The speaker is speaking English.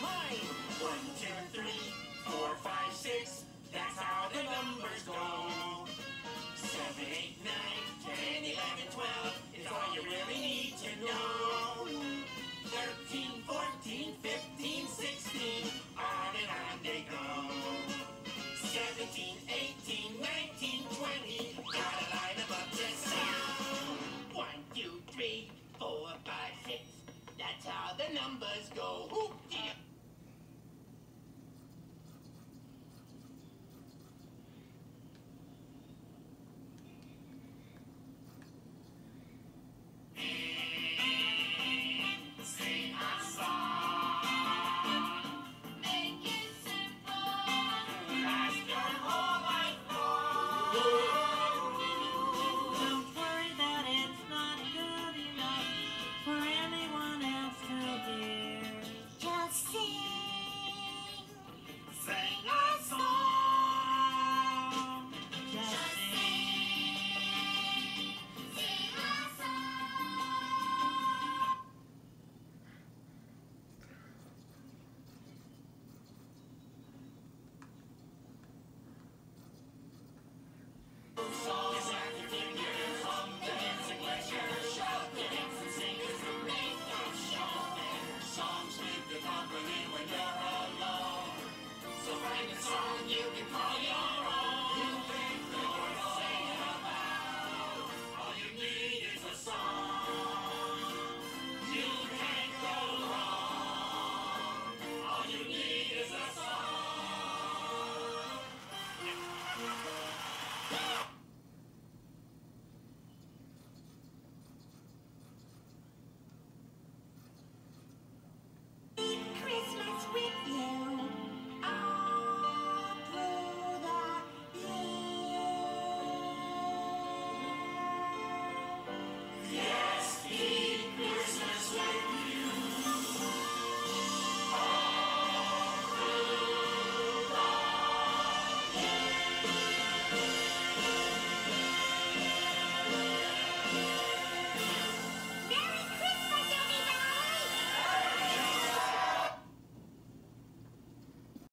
time. One, two, three, four, five, six. That's how the numbers go. Seven, eight, nine, ten, eleven, twelve is all you really need to know. Thirteen, fourteen, fifteen, sixteen, on and on they go. Seventeen, eighteen, nineteen, twenty, gotta line them up to sound. One, two, three, four, five, six. That's how the numbers go. Hoop, Lord. company when you're alone. So write a song you can play.